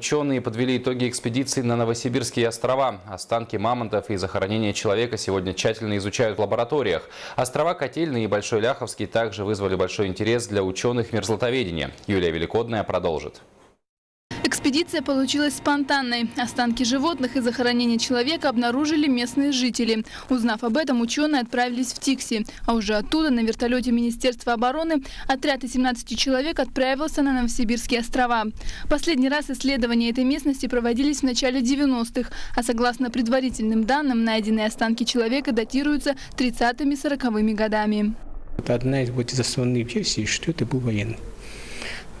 Ученые подвели итоги экспедиции на Новосибирские острова. Останки мамонтов и захоронения человека сегодня тщательно изучают в лабораториях. Острова Котельный и Большой Ляховский также вызвали большой интерес для ученых мерзлотоведения. Юлия Великодная продолжит. Экспедиция получилась спонтанной. Останки животных и захоронения человека обнаружили местные жители. Узнав об этом, ученые отправились в Тикси. А уже оттуда на вертолете Министерства обороны отряд из 17 человек отправился на Новосибирские острова. Последний раз исследования этой местности проводились в начале 90-х. А согласно предварительным данным, найденные останки человека датируются 30-40-ми годами. Это одна из, вот из основных версий, что это был военный.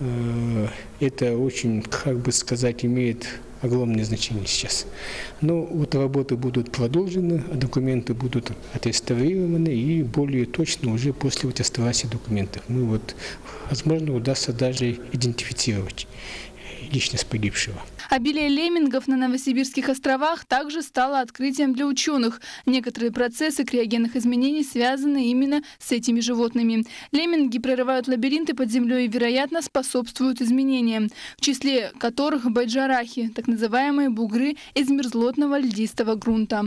Э, это очень, как бы сказать, имеет огромное значение сейчас. Но вот работы будут продолжены, документы будут отреставрированы и более точно уже после вот оставания документов. Мы вот, возможно, удастся даже идентифицировать личность погибшего. Обилие леммингов на Новосибирских островах также стало открытием для ученых. Некоторые процессы криогенных изменений связаны именно с этими животными. Лемминги прорывают лабиринты под землей и, вероятно, способствуют изменениям, в числе которых байджарахи, так называемые бугры из мерзлотного льдистого грунта.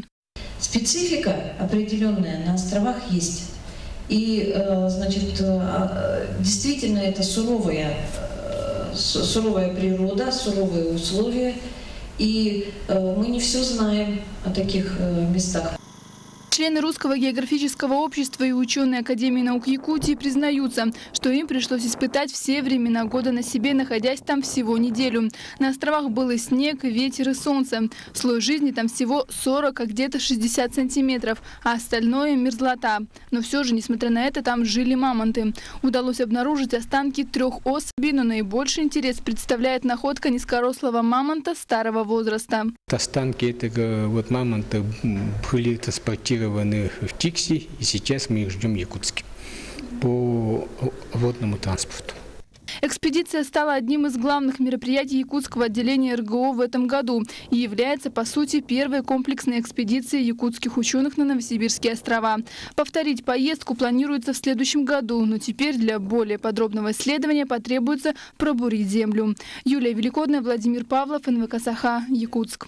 Специфика определенная на островах есть. И, э, значит, э, а, действительно это суровая суровая природа, суровые условия, и э, мы не все знаем о таких э, местах. Члены Русского географического общества и ученые Академии наук Якутии признаются, что им пришлось испытать все времена года на себе, находясь там всего неделю. На островах был и снег, и ветер, и солнце. Слой жизни там всего 40, а где-то 60 сантиметров, а остальное – мерзлота. Но все же, несмотря на это, там жили мамонты. Удалось обнаружить останки трех особей, но наибольший интерес представляет находка низкорослого мамонта старого возраста. Останки этого вот мамонта были транспортированы зафиксированы в Тикси, и сейчас мы их ждем в Якутске по водному транспорту. Экспедиция стала одним из главных мероприятий якутского отделения РГО в этом году и является, по сути, первой комплексной экспедицией якутских ученых на Новосибирские острова. Повторить поездку планируется в следующем году, но теперь для более подробного исследования потребуется пробурить землю. Юлия Великодная, Владимир Павлов, НВК Саха, Якутск.